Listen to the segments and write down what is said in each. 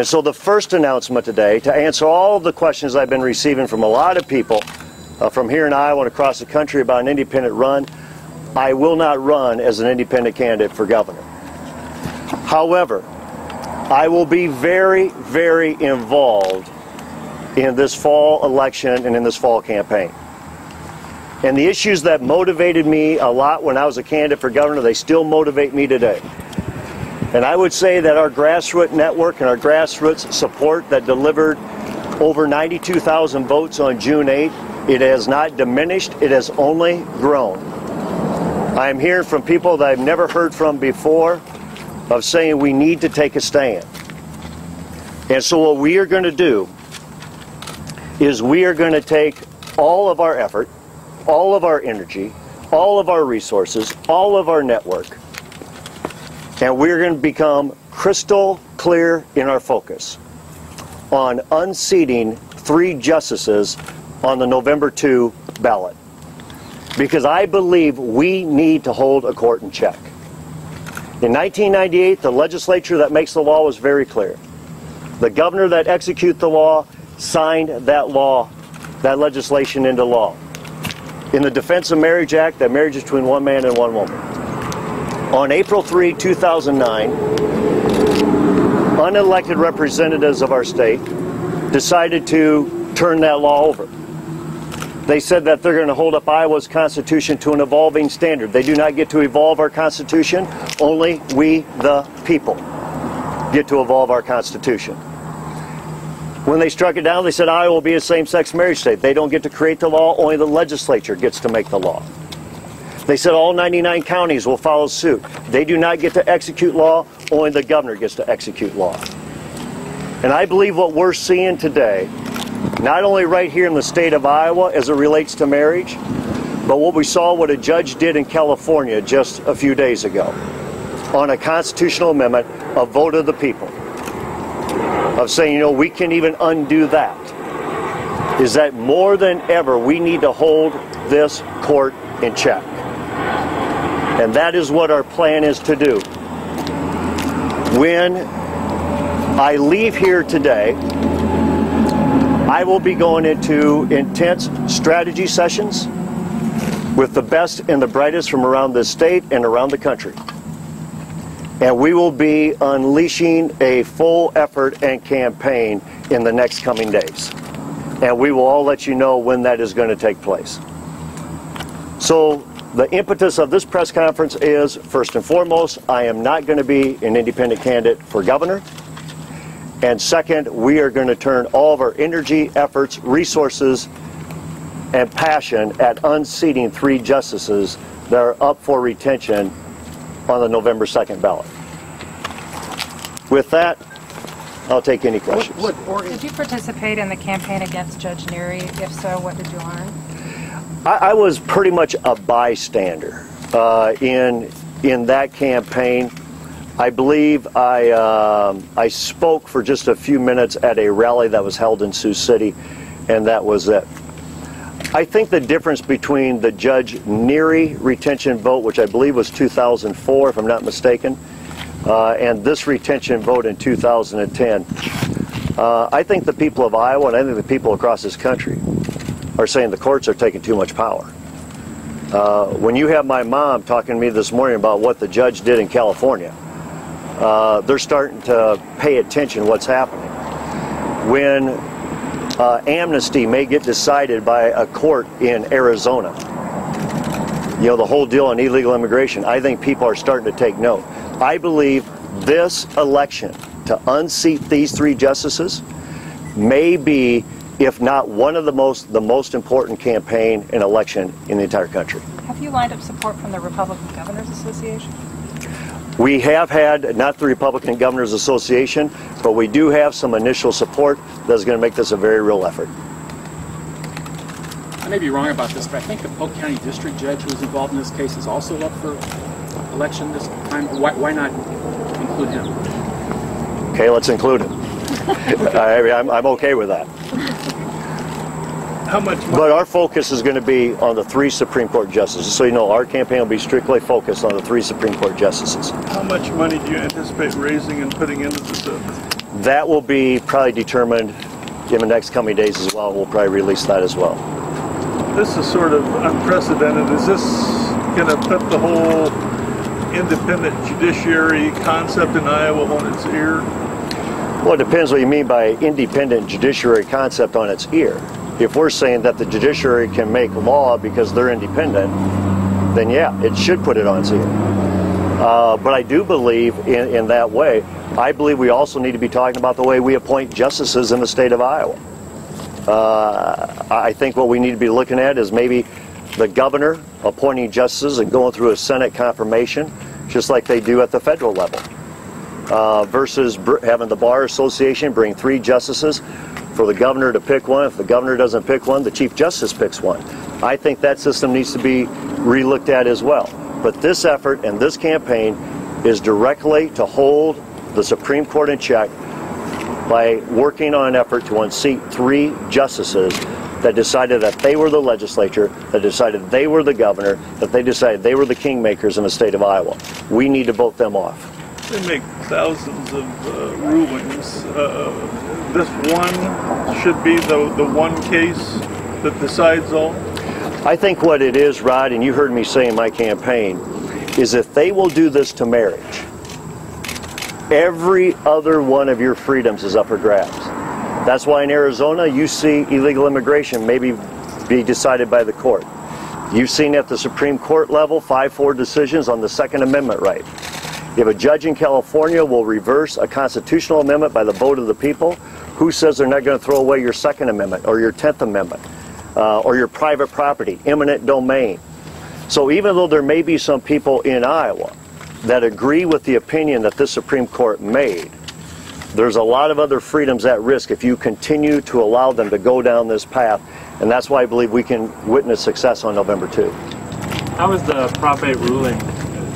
And so the first announcement today, to answer all of the questions I've been receiving from a lot of people uh, from here in Iowa and across the country about an independent run, I will not run as an independent candidate for governor. However, I will be very, very involved in this fall election and in this fall campaign. And the issues that motivated me a lot when I was a candidate for governor, they still motivate me today. And I would say that our grassroots network and our grassroots support that delivered over 92,000 votes on June 8, it has not diminished, it has only grown. I am hearing from people that I've never heard from before of saying we need to take a stand. And so what we are going to do is we are going to take all of our effort, all of our energy, all of our resources, all of our network, and we're going to become crystal clear in our focus on unseating three justices on the November 2 ballot. Because I believe we need to hold a court in check. In 1998, the legislature that makes the law was very clear. The governor that executes the law signed that law, that legislation into law. In the Defense of Marriage Act, that marriage is between one man and one woman. On April 3, 2009, unelected representatives of our state decided to turn that law over. They said that they're going to hold up Iowa's Constitution to an evolving standard. They do not get to evolve our Constitution, only we, the people, get to evolve our Constitution. When they struck it down, they said Iowa will be a same-sex marriage state. They don't get to create the law, only the legislature gets to make the law. They said all 99 counties will follow suit. They do not get to execute law, only the governor gets to execute law. And I believe what we're seeing today, not only right here in the state of Iowa as it relates to marriage, but what we saw what a judge did in California just a few days ago on a constitutional amendment, a vote of the people of saying, you know, we can even undo that, is that more than ever we need to hold this court in check. And that is what our plan is to do. When I leave here today, I will be going into intense strategy sessions with the best and the brightest from around the state and around the country and we will be unleashing a full effort and campaign in the next coming days. And we will all let you know when that is going to take place. So the impetus of this press conference is, first and foremost, I am not going to be an independent candidate for governor. And second, we are going to turn all of our energy, efforts, resources, and passion at unseating three justices that are up for retention on the November 2nd ballot. With that, I'll take any questions. What, what Did you participate in the campaign against Judge Neary? If so, what did you learn? I, I was pretty much a bystander uh, in in that campaign. I believe I um, I spoke for just a few minutes at a rally that was held in Sioux City, and that was it. I think the difference between the Judge Neary retention vote, which I believe was 2004, if I'm not mistaken, uh, and this retention vote in 2010, uh, I think the people of Iowa and I think the people across this country are saying the courts are taking too much power. Uh, when you have my mom talking to me this morning about what the judge did in California, uh, they're starting to pay attention what's happening. When uh, amnesty may get decided by a court in Arizona. You know, the whole deal on illegal immigration, I think people are starting to take note. I believe this election to unseat these three justices may be, if not one of the most, the most important campaign and election in the entire country. Have you lined up support from the Republican Governors Association? We have had, not the Republican Governors Association, but we do have some initial support that's going to make this a very real effort. I may be wrong about this, but I think the Polk County District Judge who was involved in this case is also up for election this time. Why, why not include him? Okay, let's include him. I, I'm, I'm okay with that. How much money, But our focus is going to be on the three Supreme Court justices. So you know, our campaign will be strictly focused on the three Supreme Court justices. how much money do you anticipate raising and putting into this effort? That will be probably determined in the next coming days as well. We'll probably release that as well. This is sort of unprecedented. Is this going to put the whole independent judiciary concept in Iowa on its ear? Well, it depends what you mean by independent judiciary concept on its ear. If we're saying that the judiciary can make law because they're independent, then yeah, it should put it on its ear. Uh, but I do believe in, in that way. I believe we also need to be talking about the way we appoint justices in the state of Iowa. Uh, I think what we need to be looking at is maybe the governor appointing justices and going through a Senate confirmation, just like they do at the federal level, uh, versus having the Bar Association bring three justices for the governor to pick one. If the governor doesn't pick one, the Chief Justice picks one. I think that system needs to be relooked at as well. But this effort and this campaign is directly to hold the Supreme Court in check by working on an effort to unseat three justices that decided that they were the legislature, that decided they were the governor, that they decided they were the kingmakers in the state of Iowa. We need to vote them off. They make thousands of uh, rulings. Uh, this one should be the, the one case that decides all. I think what it is, Rod, and you heard me say in my campaign, is if they will do this to marriage, every other one of your freedoms is up for grabs. That's why in Arizona you see illegal immigration maybe be decided by the court. You've seen at the Supreme Court level 5 4 decisions on the Second Amendment right. If a judge in California will reverse a constitutional amendment by the vote of the people, who says they're not going to throw away your Second Amendment or your Tenth Amendment uh, or your private property, eminent domain? So even though there may be some people in Iowa that agree with the opinion that this Supreme Court made, there's a lot of other freedoms at risk if you continue to allow them to go down this path. And that's why I believe we can witness success on November 2. How is the Prop 8 ruling,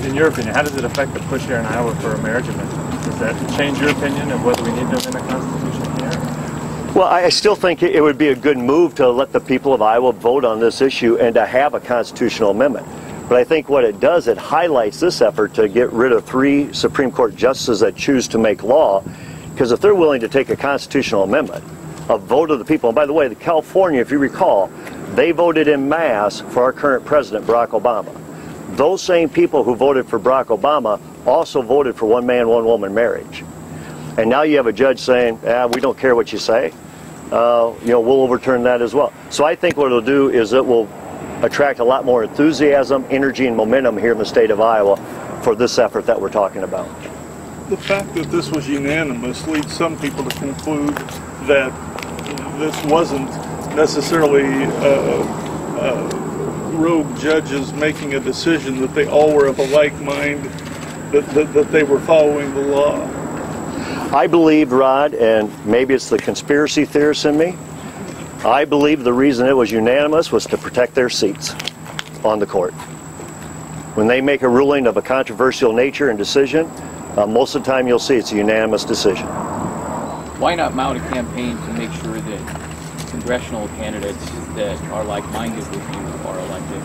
in your opinion, how does it affect the push here in Iowa for a marriage amendment? Does that change your opinion of whether we need to amend the Constitution here? Well, I I still think it would be a good move to let the people of Iowa vote on this issue and to have a constitutional amendment. But I think what it does, it highlights this effort to get rid of three Supreme Court justices that choose to make law. Because if they're willing to take a constitutional amendment, a vote of the people, and by the way, the California, if you recall, they voted in mass for our current president, Barack Obama. Those same people who voted for Barack Obama also voted for one man, one woman marriage. And now you have a judge saying, ah, we don't care what you say. Uh, you know, we'll overturn that as well. So I think what it'll do is it will attract a lot more enthusiasm, energy, and momentum here in the state of Iowa for this effort that we're talking about. The fact that this was unanimous leads some people to conclude that this wasn't necessarily uh, uh, rogue judges making a decision, that they all were of a like mind, that, that, that they were following the law. I believe, Rod, and maybe it's the conspiracy theorist in me, I believe the reason it was unanimous was to protect their seats on the court. When they make a ruling of a controversial nature and decision, uh, most of the time you'll see it's a unanimous decision. Why not mount a campaign to make sure that congressional candidates that are like-minded with you are elected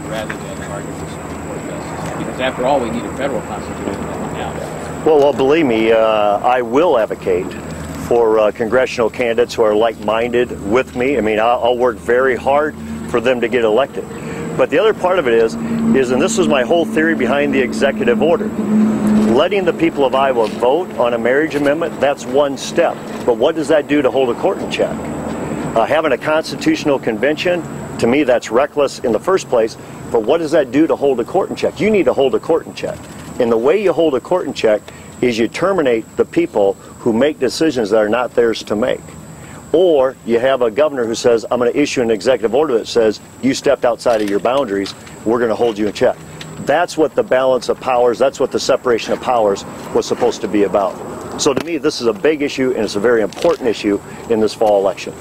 rather than Supreme Court justice? Because after all, we need a federal constitution now. Well, well, believe me, uh, I will advocate for uh, congressional candidates who are like-minded with me. I mean, I'll, I'll work very hard for them to get elected. But the other part of it is, is, and this was my whole theory behind the executive order, letting the people of Iowa vote on a marriage amendment, that's one step. But what does that do to hold a court in check? Uh, having a constitutional convention, to me, that's reckless in the first place. But what does that do to hold a court in check? You need to hold a court in check. And the way you hold a court in check is you terminate the people who make decisions that are not theirs to make. Or you have a governor who says, I'm going to issue an executive order that says, you stepped outside of your boundaries, we're going to hold you in check. That's what the balance of powers, that's what the separation of powers was supposed to be about. So to me, this is a big issue and it's a very important issue in this fall election.